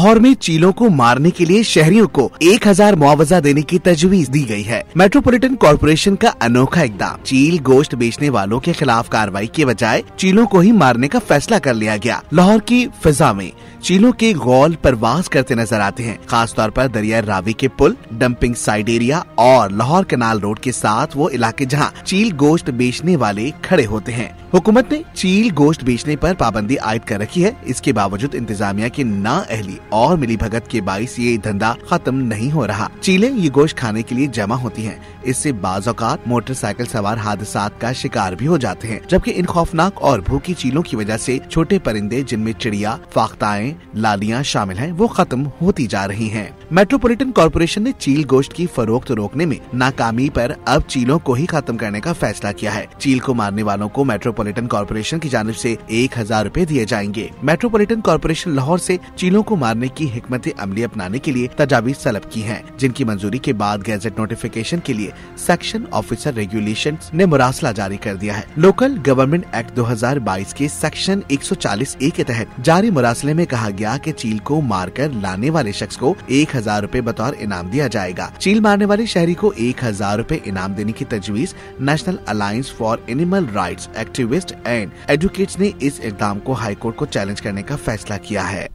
लाहौर में चीलों को मारने के लिए शहरियों को एक हज़ार मुआवजा देने की तजवीज दी गई है। मेट्रोपॉलिटन कॉरपोरेशन का अनोखा इकदाम। चील गोश्त बेचने वालों के खिलाफ कार्रवाई के बजाय चीलों को ही मारने का फैसला कर लिया गया। लाहौर की फिजा में चीलों के गौल परवास करते नज़र आते हैं। खास तौर पर दरिया रावी के पुल, डंपिंग साइड एरिया और लाहौर कनाल रोड के साथ वो इलाके जहाँ चील गोश्त बेचने वाले खड़े होते हैं। हुकूमत ने चील गोश्त बेचने पर पाबंदी आयद कर रखी है। इसके बावजूद इंतजामिया की ना अहली और मिली भगत के बाईस ये धंधा खत्म नहीं हो रहा। चीले ये गोश्त खाने के लिए जमा होती हैं। इससे बाज औकात, मोटरसाइकिल सवार हादसा का शिकार भी हो जाते हैं। जबकि इन खौफनाक और भूखी चीलों की वजह से छोटे परिंदे, जिनमें चिड़िया, फाख्ताएँ, लालियाँ शामिल हैं, वो खत्म होती जा रही हैं। मेट्रोपॉलिटन कॉरपोरेशन ने चील गोश्त की फरोख्त रोकने में नाकामी पर अब चीलों को ही खत्म करने का फैसला किया है। चील को मारने वालों को मेट्रोपॉलिटन कॉरपोरेशन की जानब ऐसी एक हज़ार रूपए दिए जाएँगे। मेट्रोपॉलिटन कॉरपोरेशन लाहौर ऐसी चीलों को मारने की हिकमत अमली अपनाने के लिए तजावीज तलब की है, जिनकी मंजूरी के बाद गैजेट नोटिफिकेशन के लिए सेक्शन ऑफिसर रेगुलेशन ने मुरासला जारी कर दिया है। लोकल गवर्नमेंट एक्ट 2022 के सेक्शन 140 ए के तहत जारी मुरासले में कहा गया कि चील को मारकर लाने वाले शख्स को एक हज़ार रूपए बतौर इनाम दिया जाएगा। चील मारने वाले शहरी को एक हज़ार रूपए इनाम देने की तजवीज national alliance for animal rights activist and advocates ने इस इकदाम को हाईकोर्ट को चैलेंज करने का फैसला किया है।